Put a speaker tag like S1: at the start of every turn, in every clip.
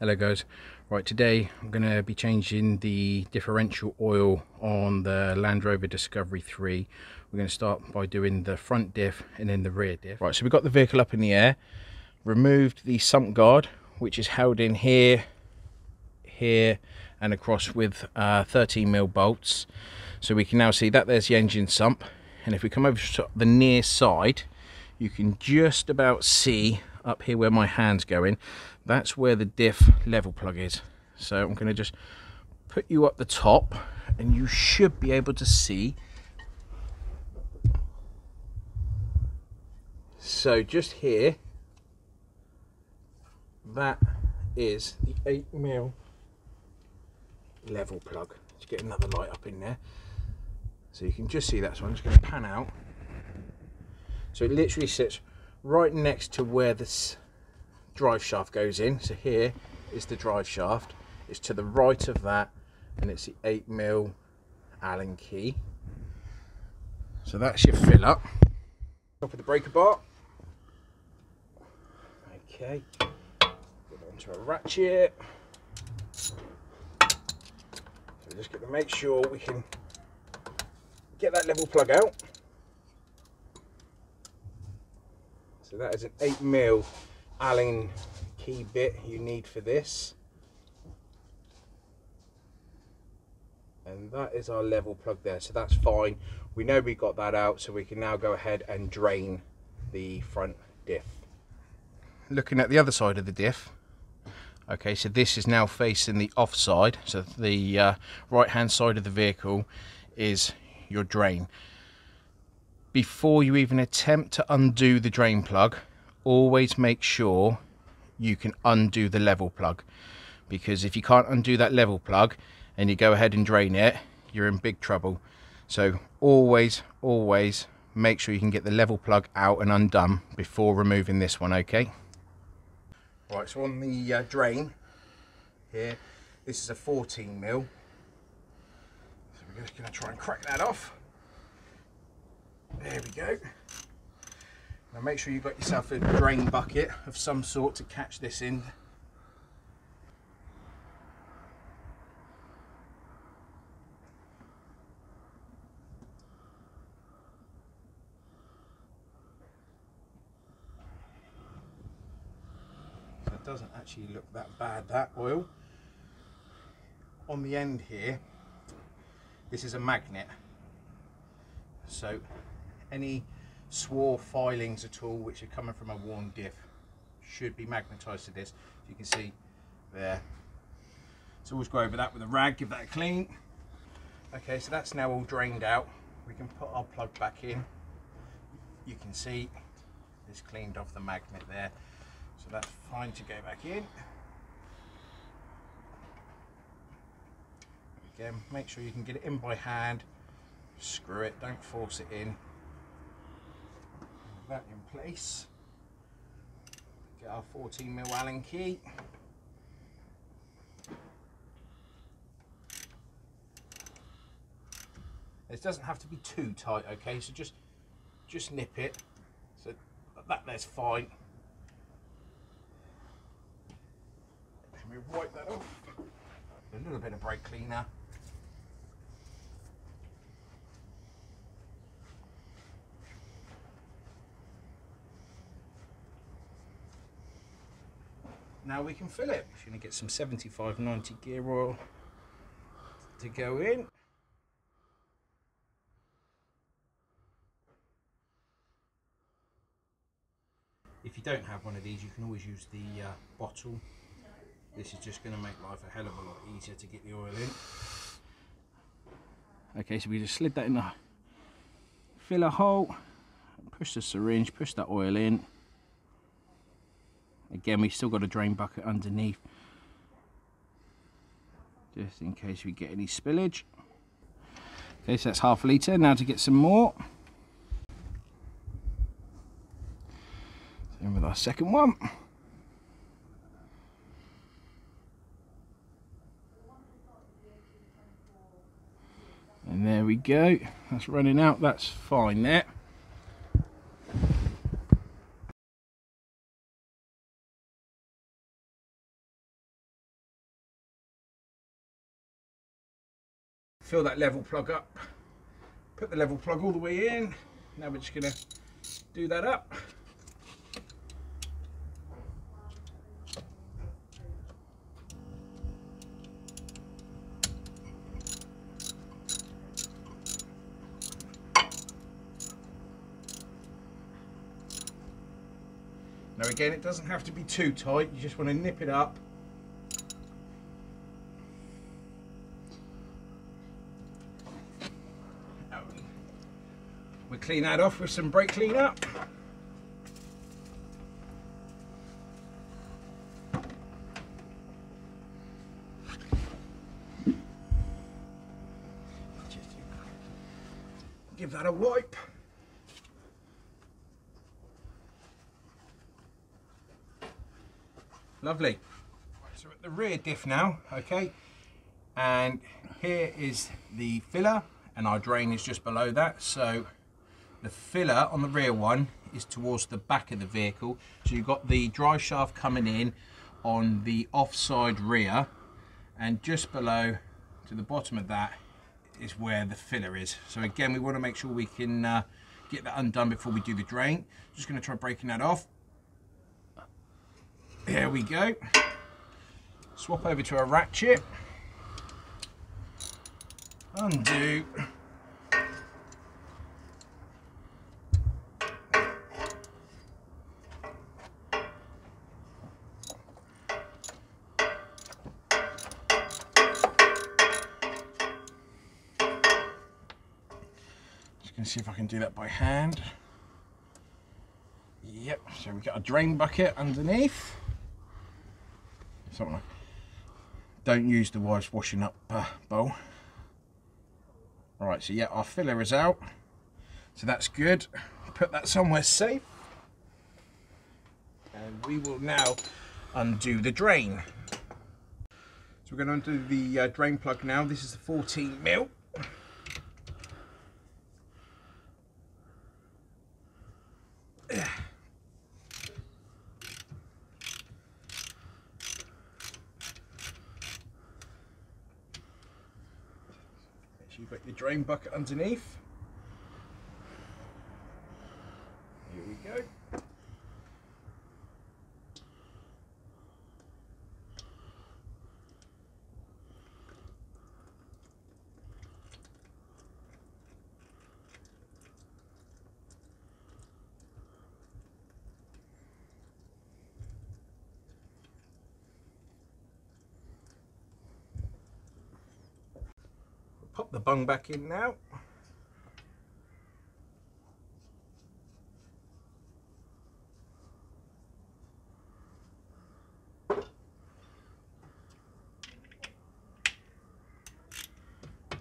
S1: Hello guys, right today I'm going to be changing the differential oil on the Land Rover Discovery 3. We're going to start by doing the front diff and then the rear diff. Right, so we've got the vehicle up in the air, removed the sump guard which is held in here, here and across with uh, 13 mil bolts. So we can now see that there's the engine sump and if we come over to the near side you can just about see up here where my hand's going that's where the diff level plug is. So I'm going to just put you up the top and you should be able to see. So just here that is the 8 mil level plug. Let's get another light up in there. So you can just see that so I'm just going to pan out. So it literally sits right next to where this drive shaft goes in. So here is the drive shaft. It's to the right of that and it's the 8 mil Allen key. So that's your fill up. Top of the breaker bar. Okay. Onto a ratchet. So just got to make sure we can get that level plug out. So that is an 8 mil Allen key bit you need for this. And that is our level plug there, so that's fine. We know we got that out, so we can now go ahead and drain the front diff. Looking at the other side of the diff, okay, so this is now facing the off side, so the uh, right hand side of the vehicle is your drain before you even attempt to undo the drain plug, always make sure you can undo the level plug. Because if you can't undo that level plug and you go ahead and drain it, you're in big trouble. So always, always make sure you can get the level plug out and undone before removing this one, okay? Right, so on the uh, drain here, this is a 14 mil. So we're just gonna try and crack that off. There we go. Now make sure you've got yourself a drain bucket of some sort to catch this in. So it doesn't actually look that bad, that oil. On the end here, this is a magnet. So any swarf filings at all which are coming from a worn diff should be magnetized to this. As you can see there. So always go over that with a rag, give that a clean. Okay, so that's now all drained out. We can put our plug back in. You can see it's cleaned off the magnet there. So that's fine to go back in. Again, make sure you can get it in by hand. Screw it, don't force it in that in place. Get our 14 mil Allen key. It doesn't have to be too tight, okay? So just just nip it. So that there's fine. Let me wipe that off. A little bit of brake cleaner. Now we can fill it. We're going to get some 7590 gear oil to go in. If you don't have one of these, you can always use the uh, bottle. This is just going to make life a hell of a lot easier to get the oil in. Okay, so we just slid that in the filler hole, push the syringe, push that oil in. Again, we've still got a drain bucket underneath. Just in case we get any spillage. Okay, so that's half a litre. Now to get some more. In with our second one. And there we go. That's running out. That's fine there. Fill that level plug up, put the level plug all the way in. Now we're just gonna do that up. Now again, it doesn't have to be too tight, you just want to nip it up. Clean that off with some brake cleaner. Give that a wipe. Lovely. So at the rear diff now, okay, and here is the filler and our drain is just below that. So the filler on the rear one is towards the back of the vehicle. So you've got the drive shaft coming in on the offside rear and just below to the bottom of that is where the filler is. So again, we want to make sure we can uh, get that undone before we do the drain. Just going to try breaking that off. There we go. Swap over to a ratchet. Undo. Gonna see if I can do that by hand. Yep, so we've got a drain bucket underneath. Something like don't use the wife's washing up uh, bowl. Alright, so yeah, our filler is out. So that's good. Put that somewhere safe. And we will now undo the drain. So we're going to undo the uh, drain plug now. This is the 14 mil. You've got your drain bucket underneath. Here we go. Pop the bung back in now.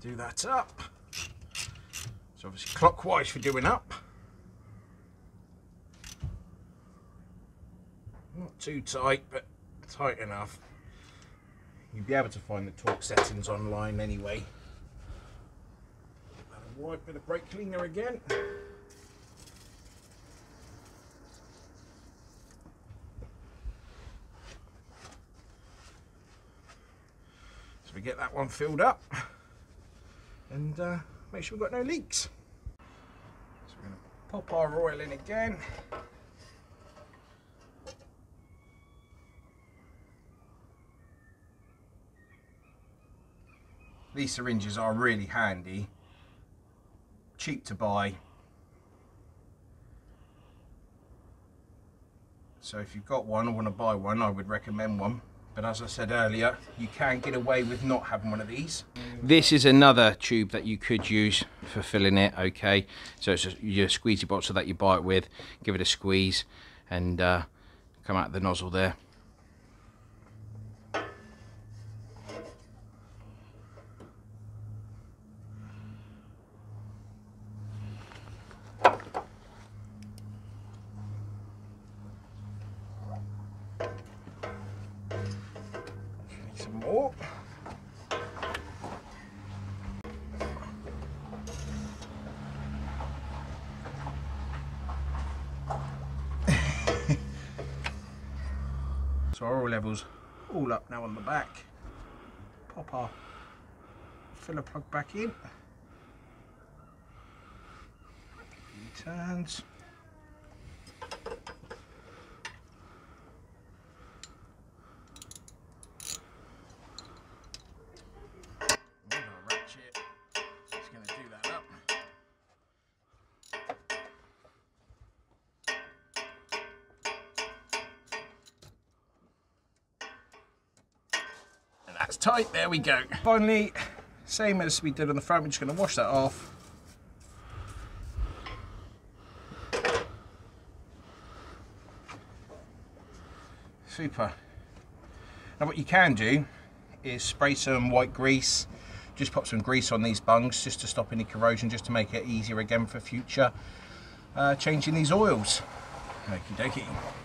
S1: Do that up. So obviously clockwise for doing up. Not too tight, but tight enough. You'll be able to find the torque settings online anyway. Wipe with a brake cleaner again. So we get that one filled up and uh, make sure we've got no leaks. So we're going to pop our oil in again. These syringes are really handy cheap to buy. So if you've got one or want to buy one, I would recommend one. But as I said earlier, you can get away with not having one of these. This is another tube that you could use for filling it, okay? So it's your squeezy bottle that you buy it with. Give it a squeeze and uh, come out the nozzle there. So our oil levels all up now on the back. Pop our filler plug back in. Turns. That's tight, there we go. Finally, same as we did on the front, we're just gonna wash that off. Super. Now what you can do is spray some white grease, just put some grease on these bungs just to stop any corrosion, just to make it easier again for future uh, changing these oils. Okie dokie.